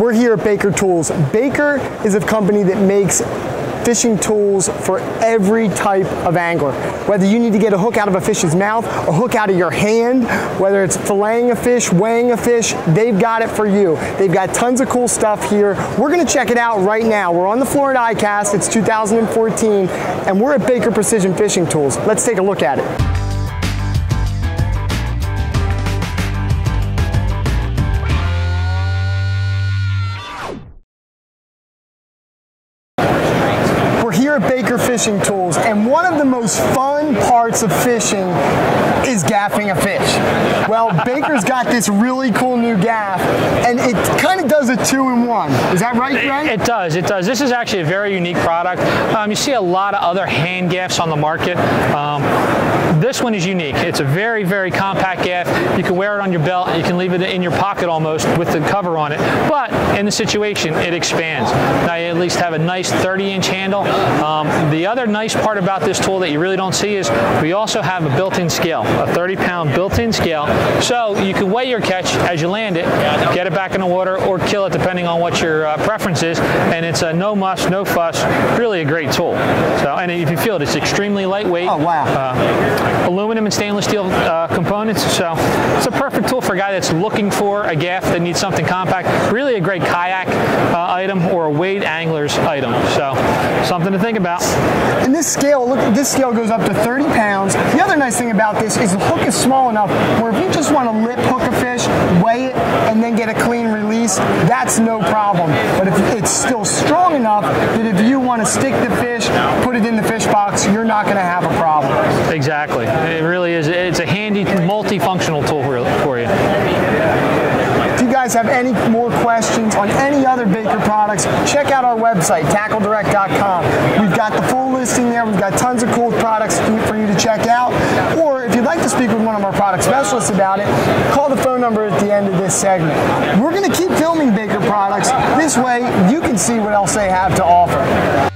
We're here at Baker Tools. Baker is a company that makes fishing tools for every type of angler. Whether you need to get a hook out of a fish's mouth, a hook out of your hand, whether it's filleting a fish, weighing a fish, they've got it for you. They've got tons of cool stuff here. We're gonna check it out right now. We're on the Florida ICAST, it's 2014, and we're at Baker Precision Fishing Tools. Let's take a look at it. Here at Baker Fishing Tools, and one of the most fun parts of fishing is gaffing a fish. Well, Baker's got this really cool new gaff, and it kind of does a two-in-one. Is that right, Greg? It does, it does. This is actually a very unique product. Um, you see a lot of other hand gaffs on the market. Um, this one is unique. It's a very, very compact gaff. You can wear it on your belt. You can leave it in your pocket almost with the cover on it. But in the situation, it expands. Now you at least have a nice 30-inch handle. Um, the other nice part about this tool that you really don't see is we also have a built-in scale, a 30-pound built-in scale. So you can weigh your catch as you land it, get it back in the water, or kill it depending on what your uh, preference is. And it's a no muss, no fuss, really a great tool. So, and if you feel it, it's extremely lightweight. Oh wow! Uh, aluminum and stainless steel uh, components. So it's a perfect tool for a guy that's looking for a gaff that needs something compact. Really a great kayak uh, item or a wade angler's item. So something to think about. And this scale, look, this scale goes up to 30 pounds. The other nice thing about this is the hook is small enough where if you just want to lip hook a fish, weigh it, and then get a clean release, that's no problem. But if it's still strong enough that if you want to stick the fish, put it in the fish box, you're not going to have a problem. Exactly. It really is. It's a handy, multifunctional tool for you. If you guys have any more questions on any other Baker products, check out our website, tackledirect.com. We've got the full listing there. We've got tons of cool products for you to check out. Or if you'd like to speak with one of our product specialists about it, call the phone number at the end of this segment. We're going to keep filming Baker products. This way, you can see what else they have to offer.